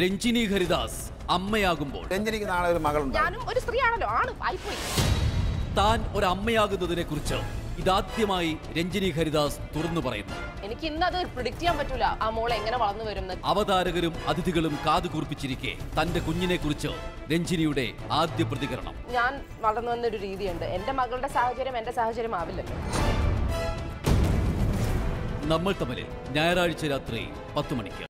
രഞ്ജിനി ഹരിദാസ് അമ്മയാകുമ്പോൾ. രഞ്ജിനിക്ക് നാളെ ഒരു മകളുണ്ടാവും ഞാനും ഒരു സ്ത്രീയാണല്ലോ ആണ് ആയിപ്പോയി. താൻ ഒരു അമ്മയാകുന്നതിനെ കുറിച്ച് ഇതാദ്യമായി രഞ്ജിനി ഹരിദാസ് തുറന്നു പറയുന്നു. എനിക്ക് ഇന്ന് അത് പ്രിഡിക്റ്റ് ചെയ്യാൻ പറ്റൂല. ആ മോൾ എങ്ങനെ വളർന്നു വരും അവതാരകരും അതിഥികളും കാതുകൂർപ്പിച്ചിരിക്കെ തന്റെ കുഞ്ഞിനെ കുറിച്ച് രഞ്ജിനിയുടെ ആദ്യ പ്രതികരണം. ഞാൻ വളർന്നു വന്നൊരു രീതിയുണ്ട്. എന്റെ മകളുടെ സാഹചര്യം എന്റെ സാഹചര്യം ആവില്ലല്ലോ. നമ്മൾ തമ്മിൽ ഞായറാഴ്ച രാത്രി പത്ത് മണിക്ക്.